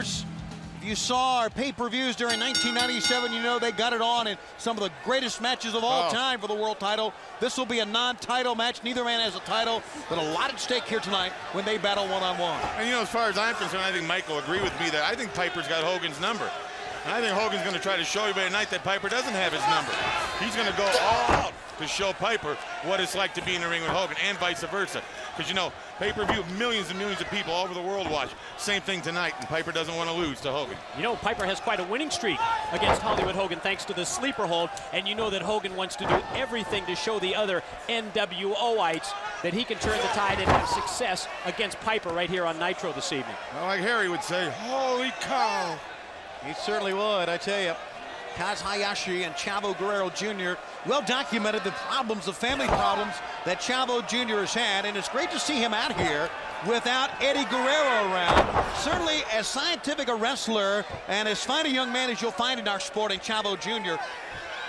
course, if you saw our pay-per-views during 1997, you know they got it on in some of the greatest matches of all Oh. time for the world title. This will be a non-title match. Neither man has a title, but a lot at stake here tonight when they battle one-on-one. And you know, as far as I'm concerned, I think Michael agree with me that I think Piper's got Hogan's number. And I think Hogan's going to try to show everybody tonight that Piper doesn't have his number. He's going to go all out to show Piper what it's like to be in the ring with Hogan and vice versa. Because, you know, pay-per-view, millions and millions of people all over the world watch. Same thing tonight, and Piper doesn't want to lose to Hogan. You know, Piper has quite a winning streak against Hollywood Hogan thanks to the sleeper hold, and you know that Hogan wants to do everything to show the other NWOites that he can turn the tide and have success against Piper right here on Nitro this evening. Well, like Harry would say, holy cow. He certainly would, I tell you. Kaz Hayashi and Chavo Guerrero Jr. well documented the problems, the family problems that Chavo Jr. has had, and it's great to see him out here without Eddie Guerrero around. Certainly as scientific a wrestler and as fine a young man as you'll find in our sport in Chavo Jr.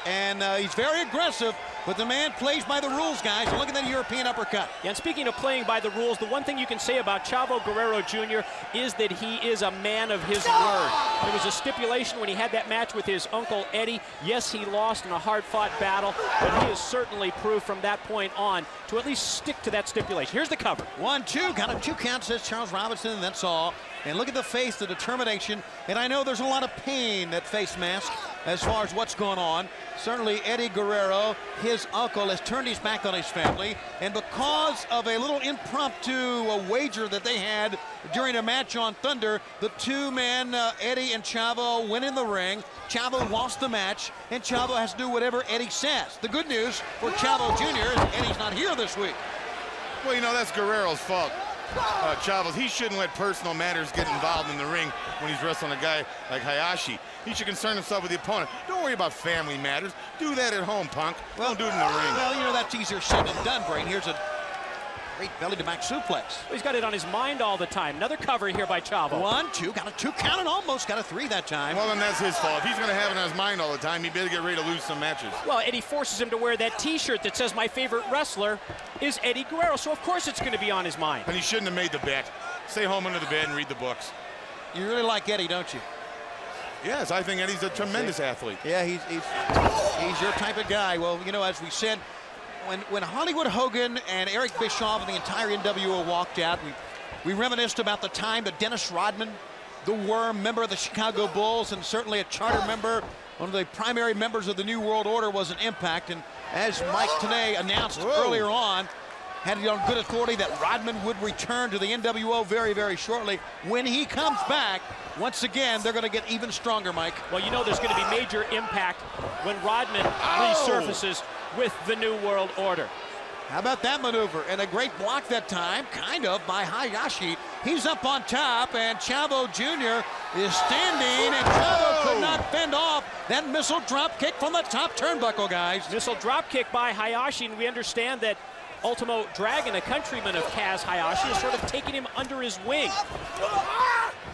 And uh, he's very aggressive, but the man plays by the rules, guys. And look at that European uppercut. Yeah, and speaking of playing by the rules, the one thing you can say about Chavo Guerrero Jr. is that he is a man of his word. There was a stipulation when he had that match with his uncle Eddie. Yes, he lost in a hard-fought battle, but he has certainly proved from that point on to at least stick to that stipulation. Here's the cover. One, two, got a two count, says Charles Robinson, and that's all. And look at the face, the determination. And I know there's a lot of pain, that face mask, as far as what's going on. Certainly, Eddie Guerrero, his uncle, has turned his back on his family. And because of a little impromptu uh, wager that they had during a match on Thunder, the two men, uh, Eddie and Chavo, went in the ring. Chavo lost the match, and Chavo has to do whatever Eddie says. The good news for Chavo Jr. is Eddie's not here this week. Well, you know, that's Guerrero's fault. Uh, Chavez, he shouldn't let personal matters get involved in the ring when he's wrestling a guy like Hayashi. He should concern himself with the opponent. Don't worry about family matters. Do that at home, punk. Don't do it in the ring. Well, you know, that's easier said than done, Brain. Here's a great belly-to-back suplex. He's got it on his mind all the time. Another cover here by Chavo. One, two, got a two count and almost got a three that time. Well, then that's his fault. If he's going to have it on his mind all the time, he better get ready to lose some matches. Well, Eddie forces him to wear that T-shirt that says my favorite wrestler is Eddie Guerrero, so of course it's going to be on his mind. And he shouldn't have made the bet. Stay home under the bed and read the books. You really like Eddie, don't you? Yes, I think Eddie's a tremendous athlete. Yeah, he's, he's, he's your type of guy. Well, you know, as we said, when, when Hollywood Hogan and Eric Bischoff and the entire NWO walked out, we, we reminisced about the time that Dennis Rodman, the Worm, member of the Chicago Bulls, and certainly a charter member, one of the primary members of the New World Order, was an impact. And as Mike Tenay announced Whoa. earlier on, had it on good authority that Rodman would return to the NWO very, very shortly. When he comes back, once again, they're going to get even stronger, Mike. Well, you know there's going to be major impact when Rodman Ow! resurfaces oh! with the New World Order. How about that maneuver? And a great block that time, kind of, by Hayashi. He's up on top, and Chavo Jr. is standing, and Chavo could not fend off that missile drop kick from the top turnbuckle, guys. Missile drop kick by Hayashi, and we understand that Ultimo Dragon, a countryman of Kaz Hayashi, is sort of taking him under his wing.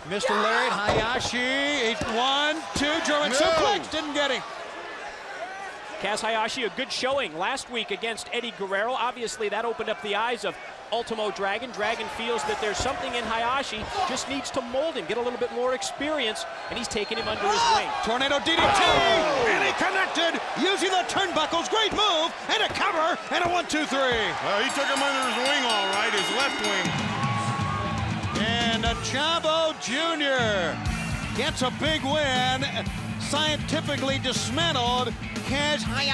Mr. Lariat Hayashi, he's one, two, German No. suplex, didn't get him. Kaz Hayashi, a good showing last week against Eddie Guerrero. Obviously, that opened up the eyes of Ultimo Dragon. Dragon feels that there's something in Hayashi, just needs to mold him, get a little bit more experience, and he's taking him under his ah! wing. Tornado DDT, oh! and he connected using the turnbuckles. Great move, and a cover, and a one, two, three. Well, he took him under his wing all right, his left wing. And a Chavo Jr. gets a big win, scientifically dismantled Kaz Hayashi.